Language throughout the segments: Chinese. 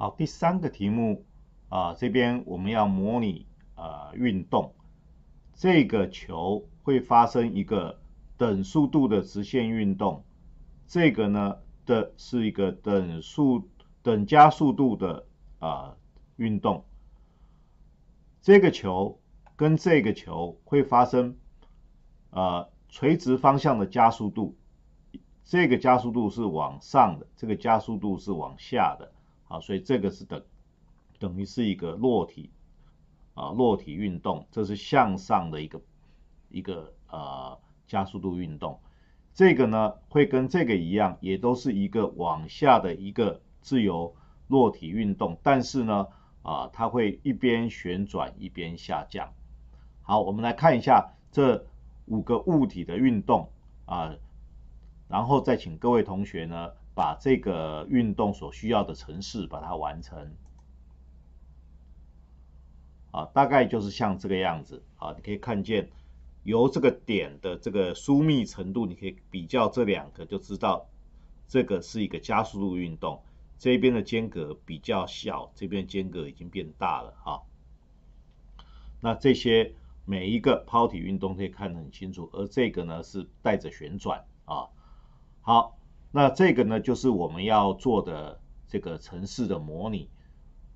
好，第三个题目啊，这边我们要模拟呃运动，这个球会发生一个等速度的直线运动，这个呢的是一个等速等加速度的啊运动，这个球跟这个球会发生呃垂直方向的加速度，这个加速度是往上的，这个加速度是往下的。啊，所以这个是等等于是一个落体啊，落体运动，这是向上的一个一个呃加速度运动。这个呢会跟这个一样，也都是一个往下的一个自由落体运动，但是呢啊，它会一边旋转一边下降。好，我们来看一下这五个物体的运动啊，然后再请各位同学呢。把这个运动所需要的程式把它完成，啊，大概就是像这个样子啊，你可以看见由这个点的这个疏密程度，你可以比较这两个就知道，这个是一个加速度运动，这边的间隔比较小，这边间隔已经变大了啊。那这些每一个抛体运动可以看得很清楚，而这个呢是带着旋转啊，好。那这个呢，就是我们要做的这个城市的模拟。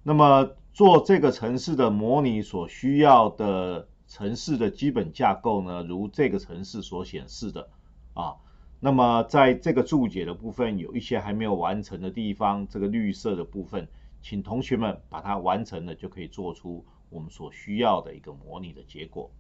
那么做这个城市的模拟所需要的城市的基本架构呢，如这个城市所显示的啊。那么在这个注解的部分，有一些还没有完成的地方，这个绿色的部分，请同学们把它完成了，就可以做出我们所需要的一个模拟的结果。